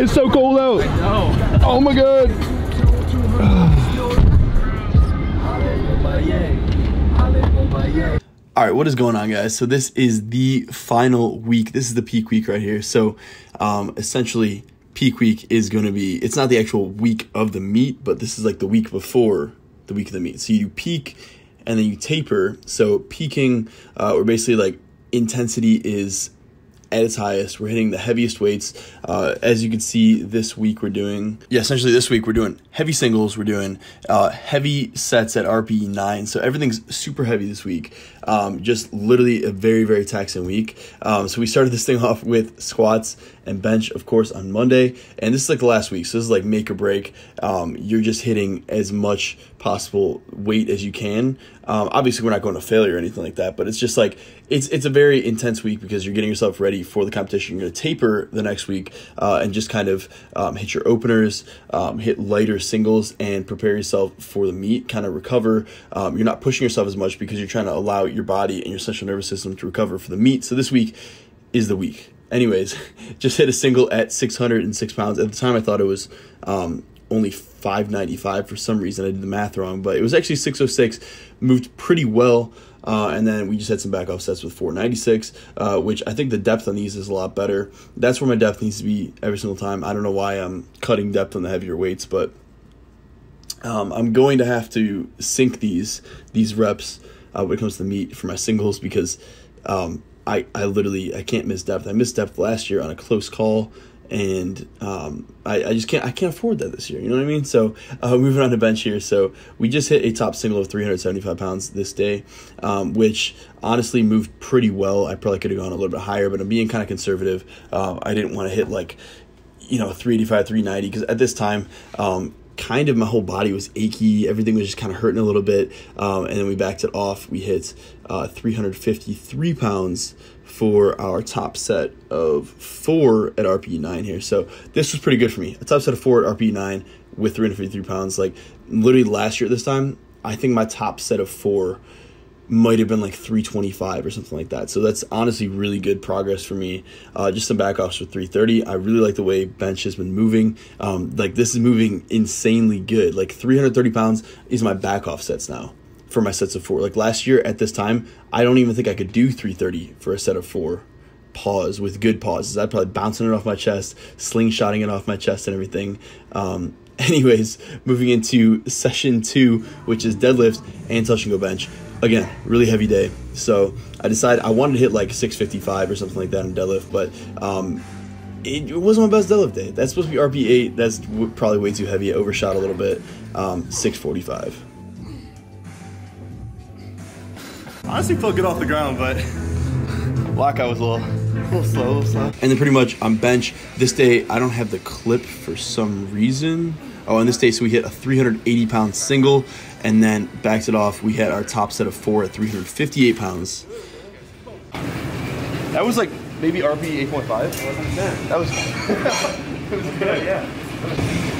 It's so cold out. Oh my god. All right, what is going on, guys? So this is the final week. This is the peak week right here. So, um, essentially, peak week is going to be. It's not the actual week of the meet, but this is like the week before the week of the meet. So you peak, and then you taper. So peaking, uh, or basically like intensity is at its highest. We're hitting the heaviest weights. Uh, as you can see, this week we're doing, yeah, essentially this week we're doing heavy singles. We're doing uh, heavy sets at RPE 9. So everything's super heavy this week. Um, just literally a very, very taxing week. Um, so we started this thing off with squats and bench, of course, on Monday. And this is like the last week. So this is like make or break. Um, you're just hitting as much possible weight as you can. Um, obviously, we're not going to failure or anything like that, but it's just like it's it's a very intense week because you're getting yourself ready for the competition. You're going to taper the next week uh, and just kind of um, hit your openers, um, hit lighter singles, and prepare yourself for the meet. Kind of recover. Um, you're not pushing yourself as much because you're trying to allow your body and your central nervous system to recover for the meet. So this week is the week. Anyways, just hit a single at 606 pounds. At the time, I thought it was um, only 595 for some reason. I did the math wrong, but it was actually 606. Moved pretty well. Uh, and then we just had some back off sets with 496, uh, which I think the depth on these is a lot better. That's where my depth needs to be every single time. I don't know why I'm cutting depth on the heavier weights, but um, I'm going to have to sink these these reps uh, when it comes to the meet for my singles because um, I, I literally I can't miss depth. I missed depth last year on a close call and um, I, I just can't I can't afford that this year. You know what I mean? So uh, moving on to bench here. So we just hit a top single of 375 pounds this day, um, which honestly moved pretty well. I probably could have gone a little bit higher, but I'm being kind of conservative. Uh, I didn't want to hit like you know 385 390 because at this time um, kind of my whole body was achy everything was just kind of hurting a little bit um, and then we backed it off we hit uh, 353 pounds for our top set of four at RPE 9 here. So this was pretty good for me. A top set of four at RPE 9 with 353 pounds. Like literally last year at this time, I think my top set of four might have been like 325 or something like that. So that's honestly really good progress for me. Uh, just some back offs for 330. I really like the way bench has been moving. Um, like this is moving insanely good. Like 330 pounds is my back off sets now for my sets of four. Like last year at this time, I don't even think I could do 330 for a set of four pause with good pauses. I'd probably bouncing it off my chest, slingshotting it off my chest and everything. Um, anyways, moving into session two, which is deadlift and touch and go bench. Again, really heavy day. So I decided I wanted to hit like 655 or something like that in deadlift, but um, it, it, wasn't my best deadlift day. That's supposed to be RP8. That's probably way too heavy. I overshot a little bit. Um, 645. Honestly, felt good off the ground, but lockout was a little, a little slow, a little slow. And then pretty much on bench this day, I don't have the clip for some reason. Oh, on this day, so we hit a 380 pound single, and then backed it off. We had our top set of four at 358 pounds. That was like maybe RP 8.5. That was. it was good, yeah.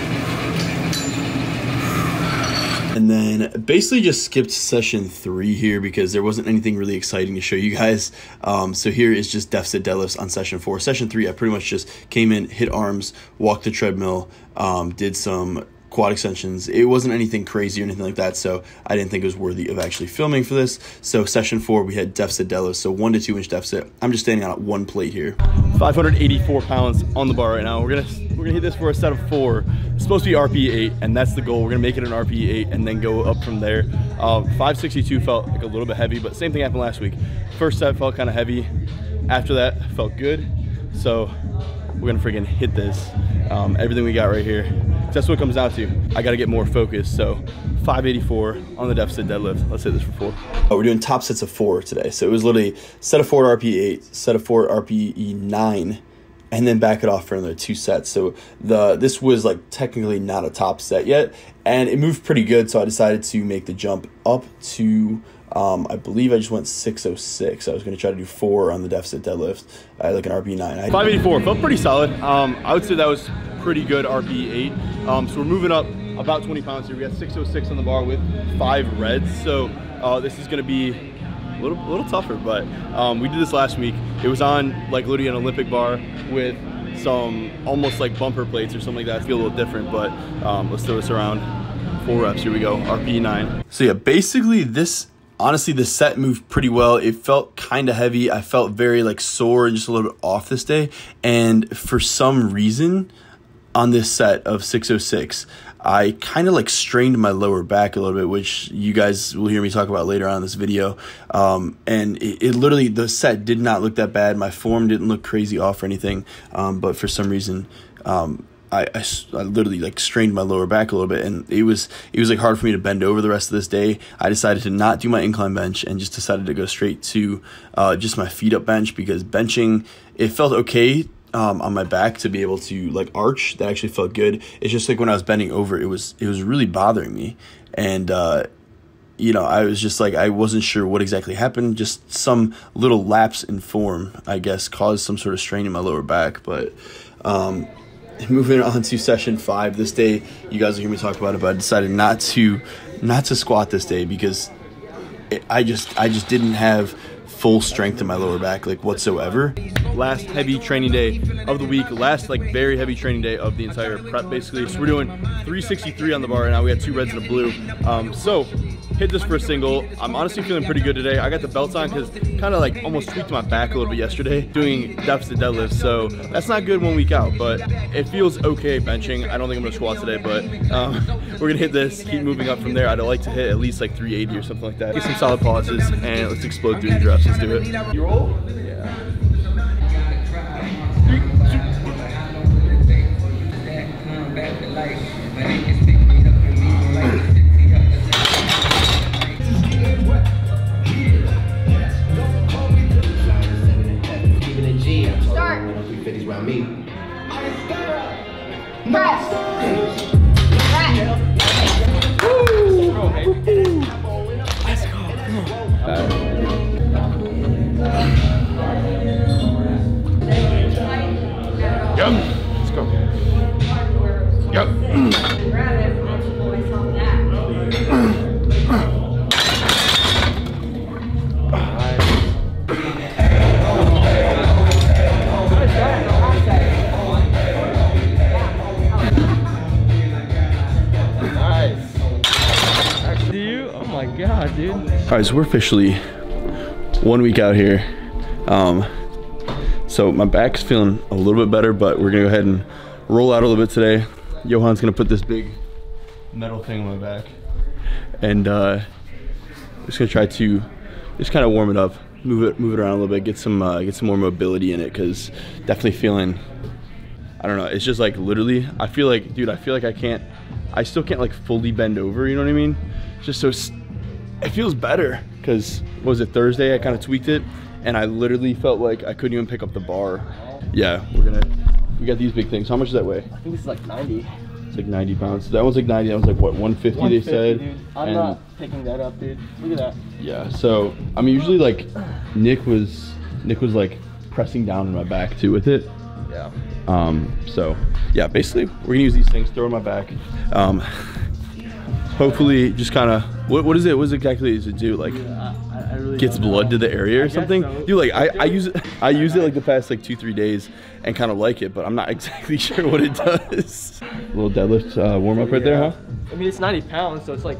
And then basically just skipped session three here because there wasn't anything really exciting to show you guys. Um, so here is just deficit deadlifts on session four. Session three, I pretty much just came in, hit arms, walked the treadmill, um, did some quad extensions. It wasn't anything crazy or anything like that, so I didn't think it was worthy of actually filming for this. So session four, we had deficit deadlifts, so one to two inch deficit. I'm just standing on one plate here. 584 pounds on the bar right now. We're gonna we're gonna hit this for a set of four. It's supposed to be RPE eight, and that's the goal. We're gonna make it an RPE eight and then go up from there. Um, 562 felt like a little bit heavy, but same thing happened last week. First set felt kind of heavy. After that, felt good. So we're gonna freaking hit this. Um, everything we got right here that's what it comes down to. I got to get more focused. So 584 on the deficit deadlift. Let's hit this for four. Oh, we're doing top sets of four today. So it was literally set of four RPE 8, set of four RPE 9, and then back it off for another two sets. So the this was like technically not a top set yet, and it moved pretty good. So I decided to make the jump up to um, I believe I just went 606. I was going to try to do four on the deficit deadlift. I had like an RP 9. 584 felt pretty solid. Um, I would say that was pretty good RP 8. Um, so we're moving up about 20 pounds here. We got 606 on the bar with five reds. So uh, this is going to be a little, a little tougher, but um, we did this last week. It was on like literally an Olympic bar with some almost like bumper plates or something like that. I feel a little different, but um, let's throw this around. Four reps. Here we go. RP nine. So yeah, basically this honestly the set moved pretty well. It felt kind of heavy. I felt very like sore and just a little bit off this day. And for some reason on this set of 606 i kind of like strained my lower back a little bit which you guys will hear me talk about later on in this video. Um, and it, it, literally the set did not look that bad. My form didn't look crazy off or anything. Um, but for some reason um, I, I, I, literally like strained my lower back a little bit and it was it was like hard for me to bend over the rest of this day. I decided to not do my incline bench and just decided to go straight to uh, just my feet up bench because benching it felt okay um, on my back to be able to like arch. That actually felt good. It's just like when i was bending over it was it was really bothering me. And uh, you know i was just like i wasn't sure what exactly happened. Just some little lapse in form i guess caused some sort of strain in my lower back. But um, moving on to session five. This day, you guys will hear me talk about it, but I decided not to not to squat this day because it, I just I just didn't have full strength in my lower back like whatsoever. Last heavy training day of the week, last like very heavy training day of the entire prep basically. So we're doing 363 on the bar right now. We got two reds and a blue. Um, so hit this for a single. I'm honestly feeling pretty good today. I got the belts on because kind of like almost tweaked my back a little bit yesterday doing deficit deadlifts. So that's not good one week out, but it feels okay benching. I don't think I'm gonna squat today, but um, we're gonna hit this, keep moving up from there. I'd like to hit at least like 380 or something like that. Get some solid pauses and let's explode through the reps. Let's do it. You All right, so we're officially one week out here. Um, so my back's feeling a little bit better, but we're gonna go ahead and roll out a little bit today. Johan's gonna put this big metal thing on my back. And uh, just gonna try to just kind of warm it up, move it, move it around a little bit, get some, uh, get some more mobility in it, cause definitely feeling, I don't know, it's just like literally, I feel like, dude, I feel like I can't, I still can't like fully bend over, you know what I mean? Just so it feels better because was it Thursday? I kind of tweaked it and I literally felt like I couldn't even pick up the bar. Yeah, we're gonna, we got these big things. How much does that weigh? I think it's like 90. It's like 90 pounds. That one's like 90. That was like what 150, 150 they said. Dude. I'm and not picking that up, dude. Look at that. Yeah. So I mean, usually like Nick was Nick was like pressing down on my back too with it. Yeah. Um. So yeah, basically we're gonna use these things, throw on my back. Um. Hopefully, just kind of what, what is it? What exactly does it do? Like, yeah, I, I really gets blood know. to the area or I something? so. Dude, like I, I use it. I use it like the past like two three days and kind of like it, but I'm not exactly sure what it does. A little deadlift uh, warm up right yeah. there, huh? I mean, it's 90 pounds, so it's like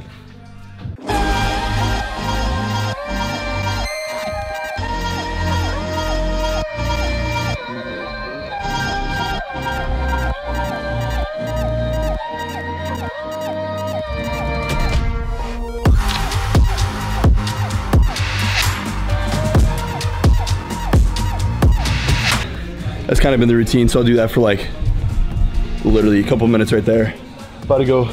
that's kind of been the routine. So I'll do that for like literally a couple minutes right there. About to go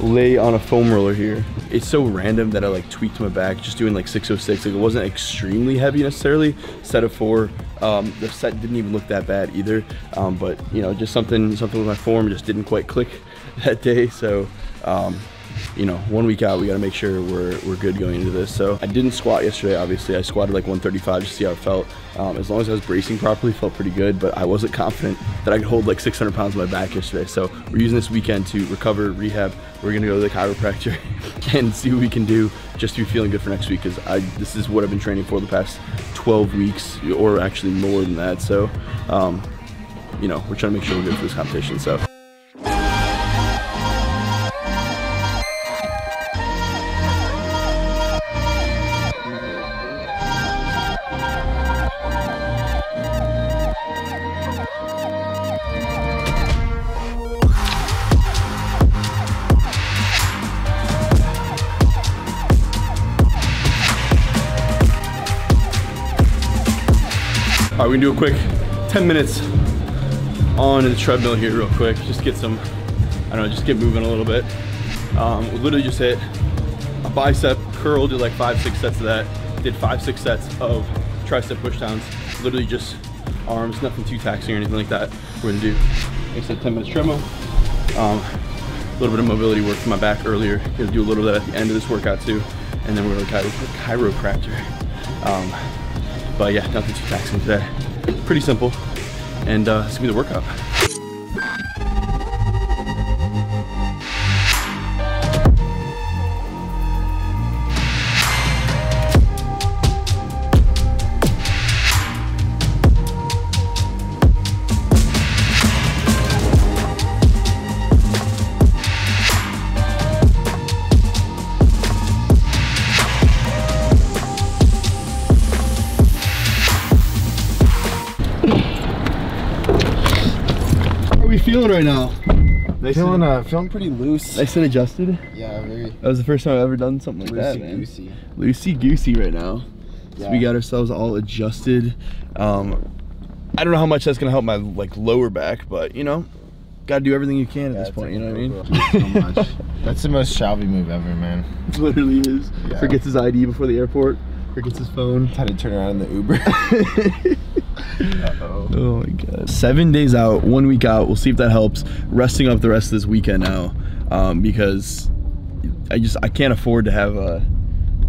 lay on a foam roller here. It's so random that I like tweaked my back just doing like 606. Like it wasn't extremely heavy necessarily. Set of four. Um, the set didn't even look that bad either. Um, but you know, just something something with my form just didn't quite click that day. So um, you know, one week out, we got to make sure we're, we're good going into this. So I didn't squat yesterday, obviously. I squatted like 135 just to see how it felt. Um, as long as I was bracing properly, felt pretty good, but I wasn't confident that I could hold like 600 pounds on my back yesterday. So we're using this weekend to recover, rehab. We're gonna go to the chiropractor and see what we can do just to be feeling good for next week because I this is what I've been training for the past 12 weeks or actually more than that. So um, you know, we're trying to make sure we're good for this competition. So. Right, we're gonna do a quick 10 minutes on the treadmill here real quick. Just get some, I don't know, just get moving a little bit. Um, we literally just hit a bicep curl, did like five, six sets of that. Did five, six sets of tricep pushdowns. Literally just arms, nothing too taxing or anything like that. We're gonna do, like I said, 10 minutes treadmill. Um, a little bit of mobility work for my back earlier. Gonna do a little bit at the end of this workout too. And then we're gonna go to chiropractor. Um, but yeah, nothing too taxing today. Pretty simple. And uh, it's gonna be the workout. Feeling right now? Nice Feeling and, uh, feeling pretty loose. nice and adjusted. Yeah, very That was the first time I've ever done something like that, loosey man. goosey. Loosey goosey right now. So we got ourselves all adjusted. Um, I don't know how much that's gonna help my like lower back, but you know, gotta do everything you can at this point. You know what I mean? So. That's the most Shelby move ever, man. It literally is. Yeah. Forgets his ID before the airport. Forgets his phone. Had to turn around in the Uber. Uh-oh. Oh my god. Seven days out, one week out. We'll see if that helps. Resting up the rest of this weekend now, um, because I just I can't afford to have a,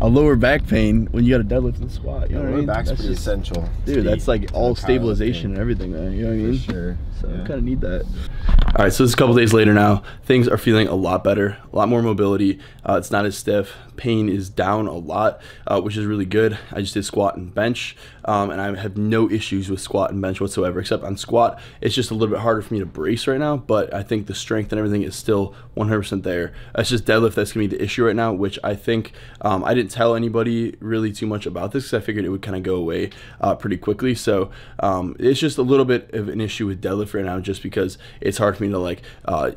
a lower back pain when you got a deadlift and squat. You know what I mean? back's That's pretty just- essential. Dude, that's like all stabilization and everything, man. You know what I For mean? sure. So I Yeah. kind of need that. All right, so it's a couple days later now. Things are feeling a lot better, a lot more mobility. Uh, it's not as stiff. Pain is down a lot, uh, which is really good. I just did squat and bench, um, and I have no issues with squat and bench whatsoever, except on squat. It's just a little bit harder for me to brace right now, but I think the strength and everything is still 100% there. It's just deadlift that's going to be the issue right now, which I think um, I didn't tell anybody really too much about this because I figured it would kind of go away uh, pretty quickly. So um, it's just a little bit of an issue with deadlift right now, just because it's hard for me to like. Uh,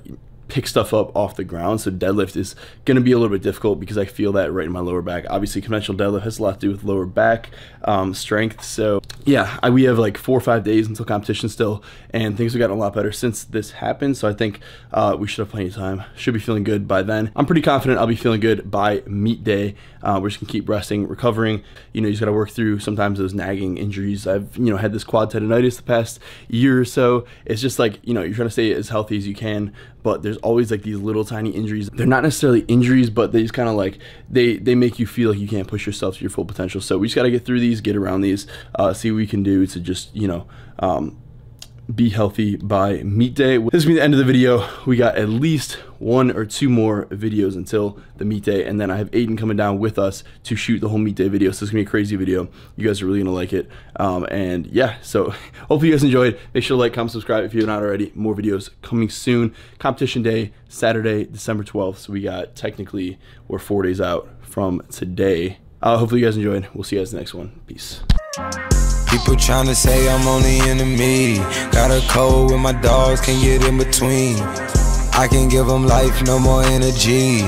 pick stuff up off the ground. So deadlift is going to be a little bit difficult because I feel that right in my lower back. Obviously, conventional deadlift has a lot to do with lower back um, strength. So yeah, I, we have like four or five days until competition still, and things have gotten a lot better since this happened. So I think uh, we should have plenty of time. Should be feeling good by then. I'm pretty confident I'll be feeling good by meet day. Uh, we're just gonna keep resting, recovering. You know, you just gotta work through sometimes those nagging injuries. I've you know had this quad tendonitis the past year or so. It's just like you know you're trying to stay as healthy as you can, but there's always like these little tiny injuries. They're not necessarily injuries, but they just kind of like they they make you feel like you can't push yourself to your full potential. So we just gotta get through these, get around these, uh, see what we can do to just you know. Um, be healthy by meet day. This is gonna be the end of the video. We got at least one or two more videos until the meet day, and then I have Aiden coming down with us to shoot the whole meet day video. So it's gonna be a crazy video. You guys are really gonna like it. Um, and yeah, so hopefully you guys enjoyed. Make sure to like, comment, subscribe if you have not already. More videos coming soon. Competition day, Saturday, December 12th. So we got technically we're four days out from today. Uh, hopefully you guys enjoyed. We'll see you guys next one. Peace. People tryna say I'm only enemy. Got a code with my dogs, can get in between. I can give them life, no more energy.